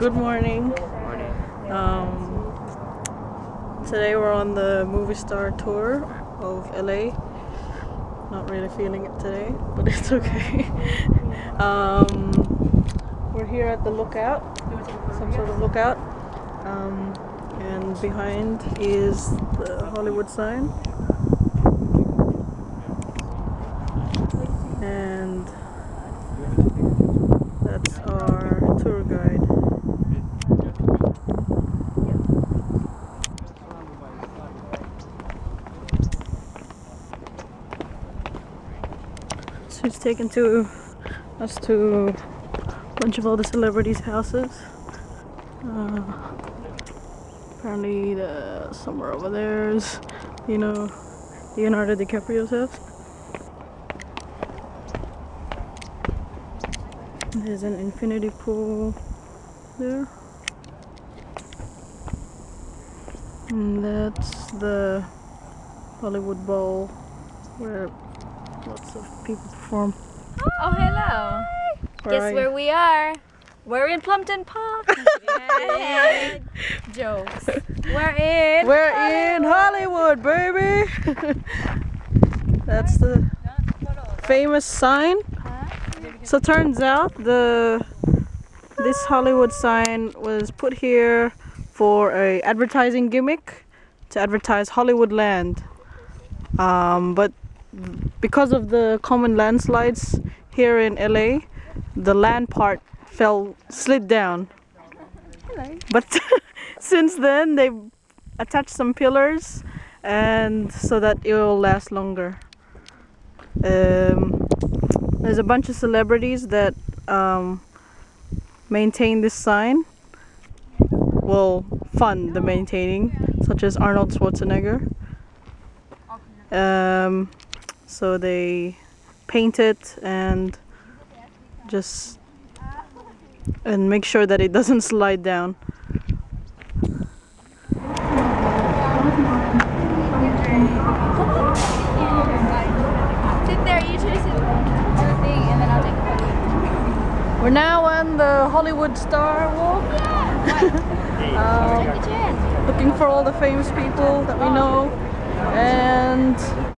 Good morning. Good Morning. Um, today we're on the movie star tour of LA. Not really feeling it today, but it's okay. um, we're here at the lookout, some sort of lookout. Um, and behind is the Hollywood sign. And that's our tour guide. He's taken to us to a bunch of all the celebrities' houses. Uh, apparently, the, somewhere over there is, you know, Leonardo DiCaprio's house. There's an infinity pool there. And that's the Hollywood Bowl where lots of people perform. Oh, hello. Where Guess where we are? We're in Plumpton Park. Jokes. We're in. We're in Hollywood, baby! That's the famous sign. So turns out the this Hollywood sign was put here for a advertising gimmick to advertise Hollywood Land. Um, but because of the common landslides here in LA, the land part fell slid down. But since then they've attached some pillars and so that it will last longer. Um, there's a bunch of celebrities that um, maintain this sign. Will fund the maintaining, such as Arnold Schwarzenegger. Um, so they paint it and just and make sure that it doesn't slide down. Sit there, you two sit on the thing, and then I'll take a photo. We're now on the Hollywood Star Walk, Take um, the looking for all the famous people that we know, and